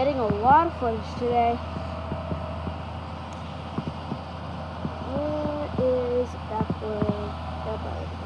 Getting a lot of footage today. Where is backward? Backward. backward.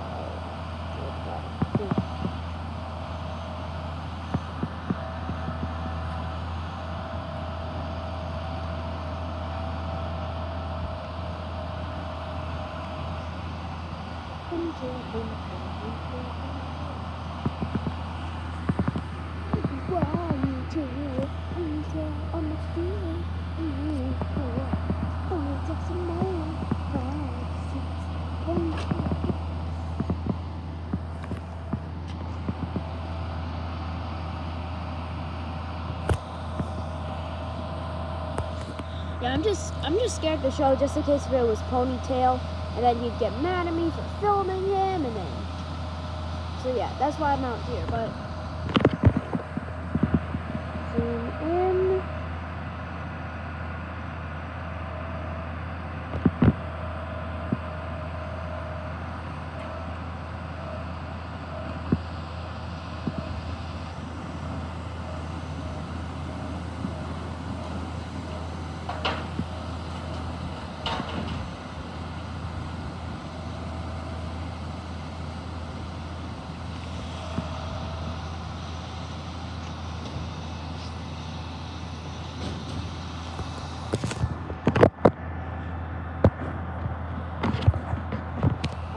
Yeah, I'm just I'm just scared to show just in case if it was ponytail and then he'd get mad at me for filming him and then so yeah, that's why I'm out here, but zoom in.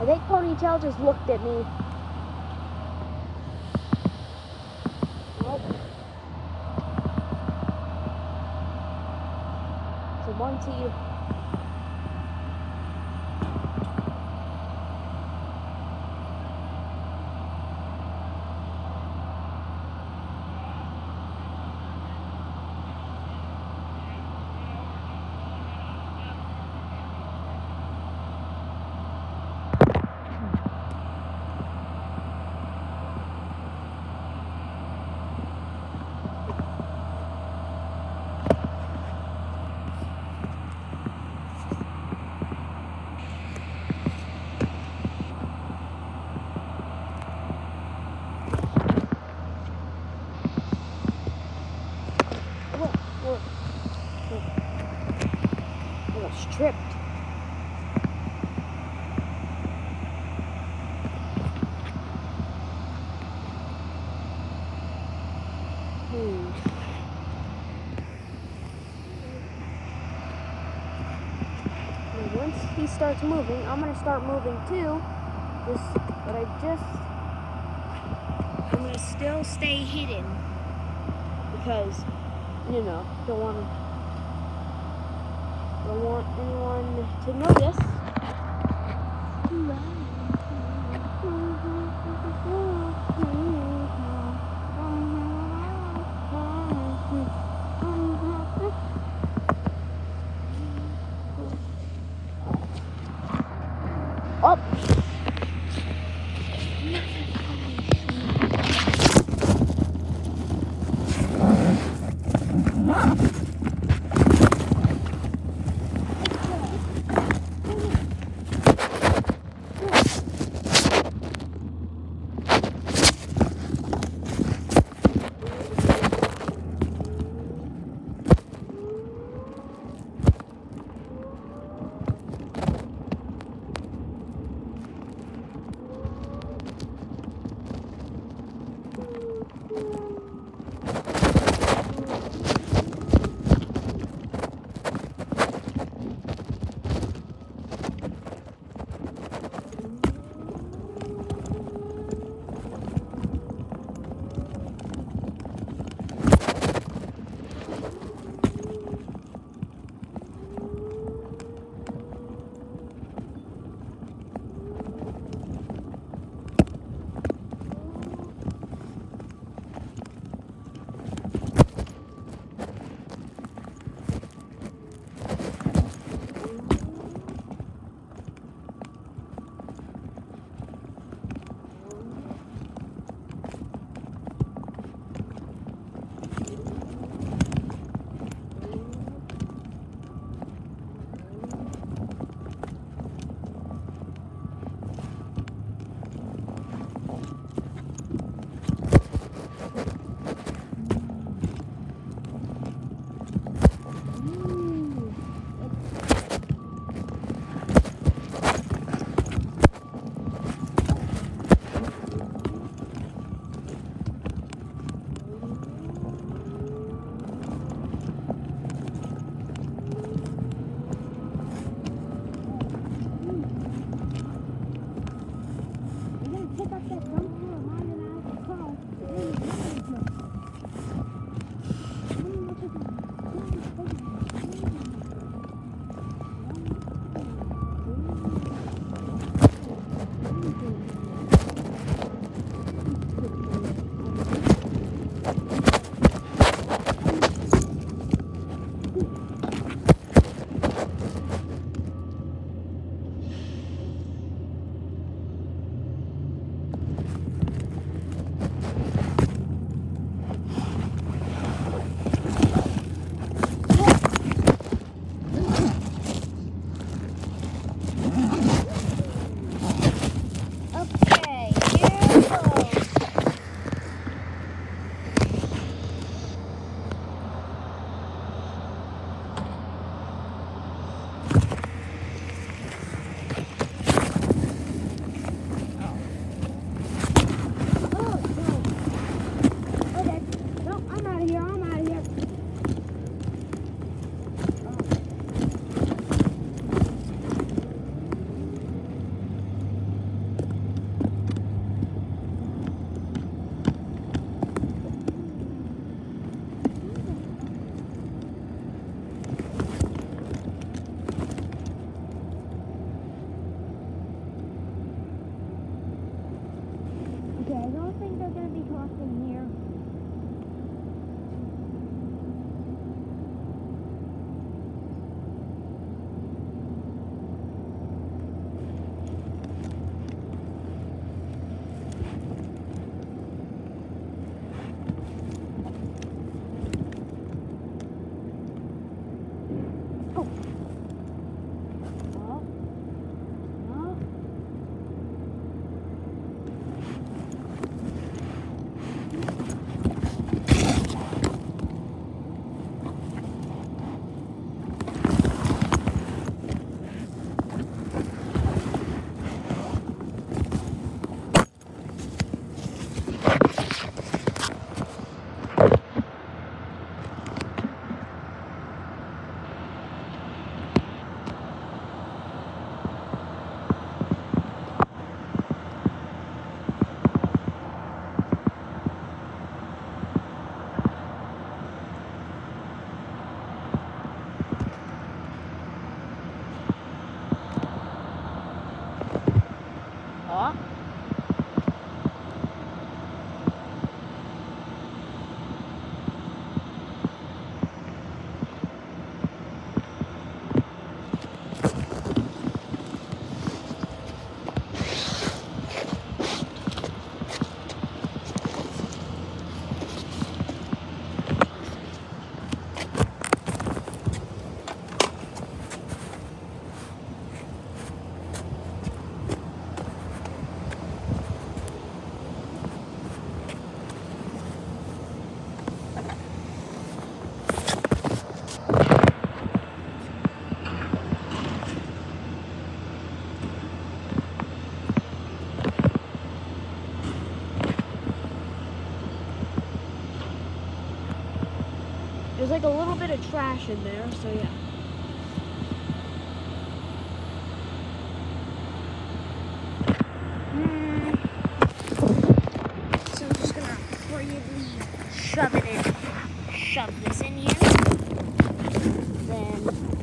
I Ponytail just looked at me. Nope. So once he starts moving, I'm gonna start moving too. Just, but I just, I'm gonna still stay hidden because you know, don't want don't want anyone to notice. Bit of trash in there, so yeah. Hmm. So I'm just gonna shove it in. Shove this in here. Then,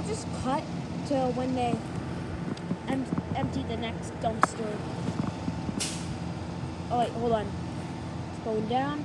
I'll just cut to when they em- empty the next dumpster. Oh wait, hold on. It's going down.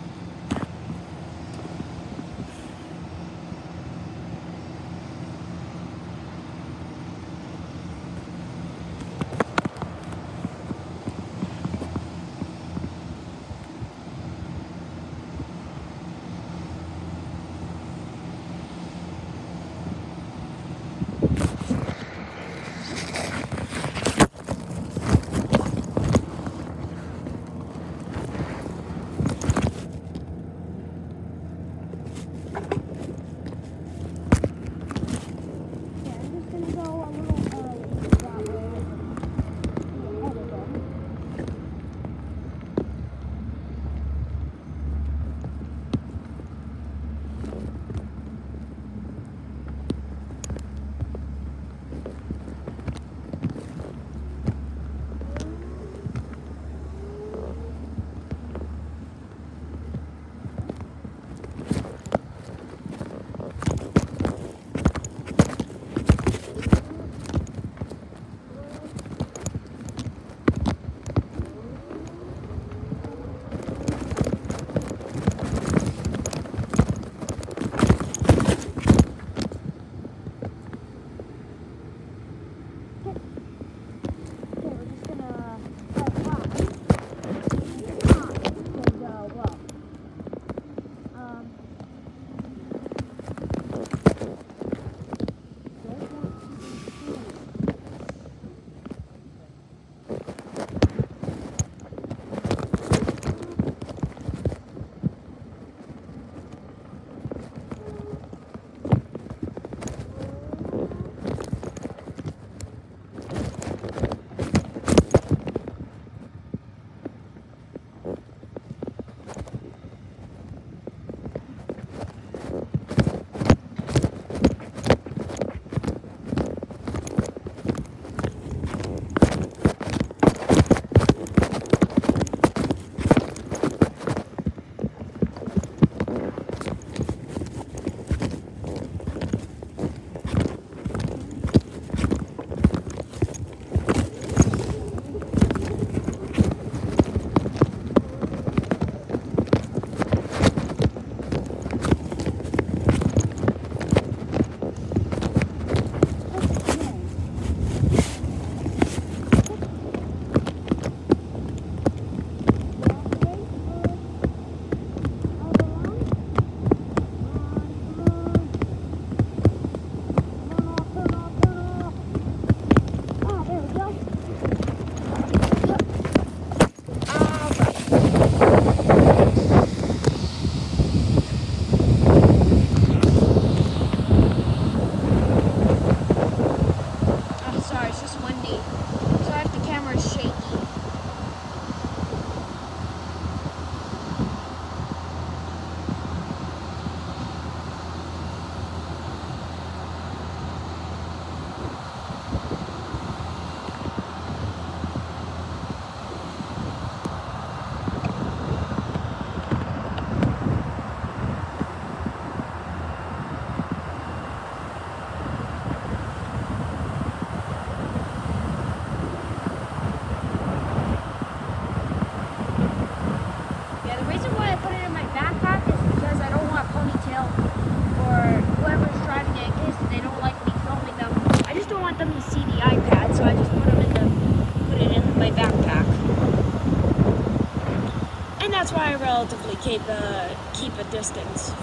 Keep a keep a distance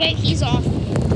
Okay, he's off.